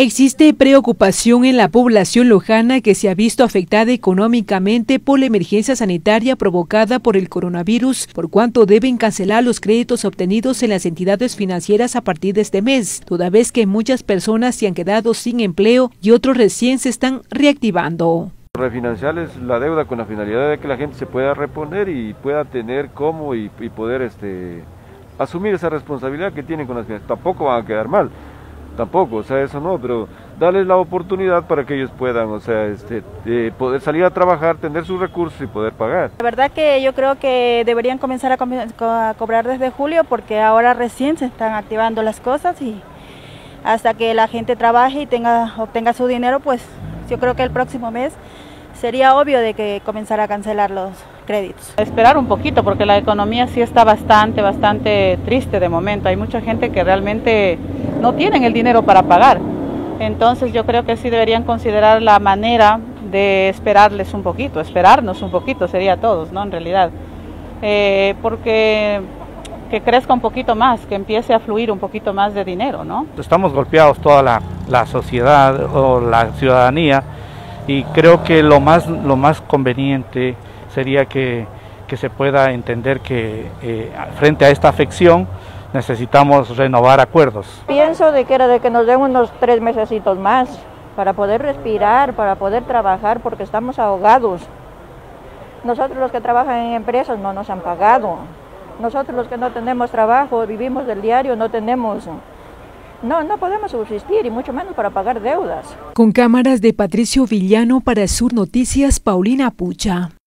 Existe preocupación en la población lojana que se ha visto afectada económicamente por la emergencia sanitaria provocada por el coronavirus, por cuanto deben cancelar los créditos obtenidos en las entidades financieras a partir de este mes, toda vez que muchas personas se han quedado sin empleo y otros recién se están reactivando. Refinanciar es la deuda con la finalidad de que la gente se pueda reponer y pueda tener cómo y, poder este, asumir esa responsabilidad que tienen con las finanzas. Tampoco van a quedar mal tampoco, o sea, eso no, pero darles la oportunidad para que ellos puedan, o sea, este, poder salir a trabajar, tener sus recursos y poder pagar. La verdad que yo creo que deberían comenzar a, cobrar desde julio porque ahora recién se están activando las cosas y hasta que la gente trabaje y tenga, obtenga su dinero, pues yo creo que el próximo mes sería obvio de que comenzara a cancelar los créditos. Esperar un poquito porque la economía sí está bastante, bastante triste de momento. Hay mucha gente que realmente no tienen el dinero para pagar. Entonces yo creo que sí deberían considerar la manera de esperarles un poquito, esperarnos un poquito, sería todos, ¿no? En realidad. Eh, porque que crezca un poquito más, que empiece a fluir un poquito más de dinero, ¿no? Estamos golpeados toda la, la sociedad o la ciudadanía y creo que lo más, lo más conveniente sería que, que se pueda entender que eh, frente a esta afección necesitamos renovar acuerdos. Pienso de que era de que nos den unos tres mesecitos más para poder respirar, para poder trabajar, porque estamos ahogados. Nosotros los que trabajan en empresas no nos han pagado. Nosotros los que no tenemos trabajo, vivimos del diario, no tenemos no, no podemos subsistir y mucho menos para pagar deudas. Con cámaras de Patricio Villano para Sur Noticias, Paulina Pucha.